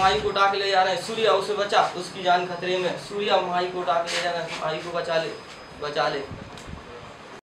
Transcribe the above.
माई को उठा के ले जा रहे हैं। सूर्या उसे बचा, उसकी जान खतरे में। सूर्या माई को उठा के ले जा रहे हैं माई को बचा ले बचा ले।